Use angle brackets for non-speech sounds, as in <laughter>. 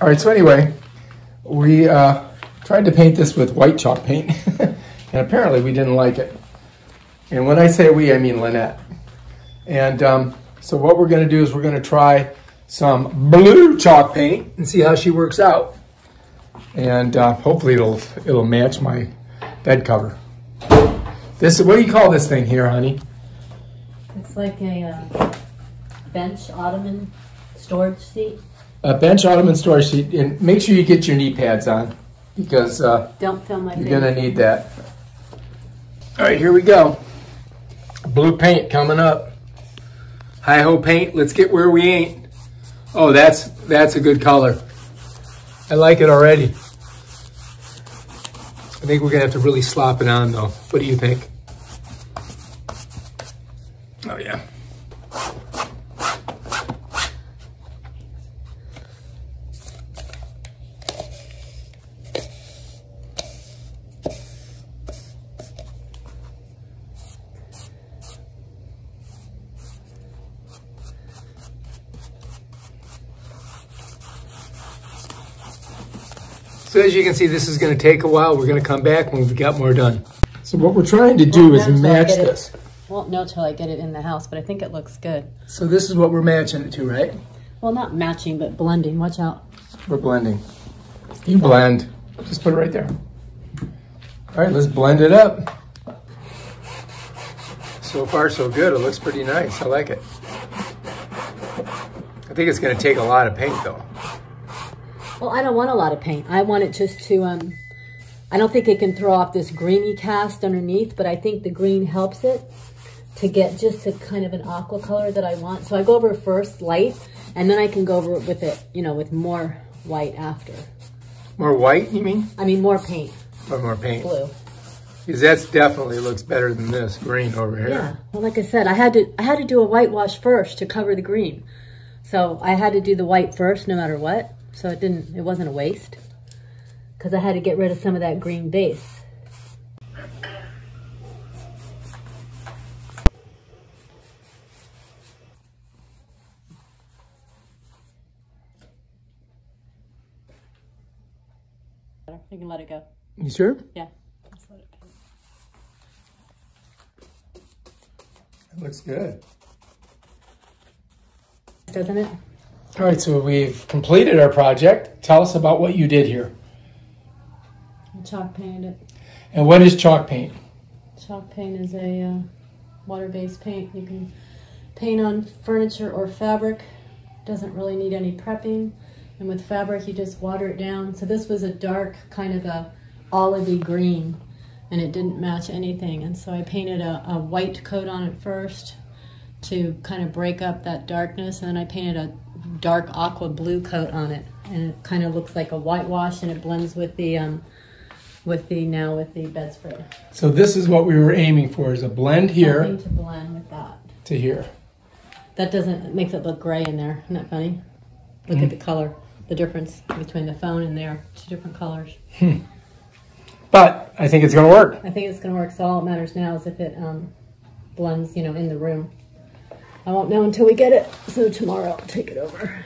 All right, so anyway, we uh, tried to paint this with white chalk paint, <laughs> and apparently we didn't like it. And when I say we, I mean Lynette. And um, so what we're gonna do is we're gonna try some blue chalk paint and see how she works out. And uh, hopefully it'll it'll match my bed cover. This what do you call this thing here, honey? It's like a uh, bench ottoman storage seat. A bench ottoman storage seat, and make sure you get your knee pads on because uh, Don't film my you're gonna need that. All right, here we go. Blue paint coming up. Hi ho paint. Let's get where we ain't. Oh, that's that's a good color. I like it already. I think we're gonna have to really slop it on though. What do you think? Oh yeah. So as you can see, this is gonna take a while. We're gonna come back when we've got more done. So what we're trying to do is that's what I match get it. this. Won't know till I get it in the house, but I think it looks good. So this is what we're matching it to, right? Well, not matching, but blending. Watch out. We're blending. You blend. Just put it right there. All right, let's blend it up. So far, so good. It looks pretty nice. I like it. I think it's going to take a lot of paint, though. Well, I don't want a lot of paint. I want it just to, um, I don't think it can throw off this greeny cast underneath, but I think the green helps it to get just a kind of an aqua color that I want. So I go over first light, and then I can go over it with it, you know, with more white after. More white, you mean? I mean, more paint, Or more paint? blue. Because that definitely looks better than this green over here. Yeah. Well, like I said, I had to I had to do a whitewash first to cover the green. So I had to do the white first no matter what. So it didn't it wasn't a waste. Cuz I had to get rid of some of that green base. You can let it go. You sure? Yeah. Just let it go. It looks good. Doesn't it? All right, so we've completed our project. Tell us about what you did here. I chalk painted it. And what is chalk paint? Chalk paint is a uh, water-based paint. You can paint on furniture or fabric. Doesn't really need any prepping. And with fabric, you just water it down. So this was a dark, kind of a olivey green, and it didn't match anything. And so I painted a, a white coat on it first to kind of break up that darkness. And then I painted a dark aqua blue coat on it. And it kind of looks like a whitewash, and it blends with the um, with the now with the bedspread. So this is what we were aiming for, is a blend here Something to blend with that. to here. That doesn't it makes it look gray in there. Isn't that funny? Look at the color, the difference between the phone and there. Two different colors. Hmm. But I think it's going to work. I think it's gonna work. So all that matters now is if it um, blends, you know, in the room. I won't know until we get it. So tomorrow I'll take it over.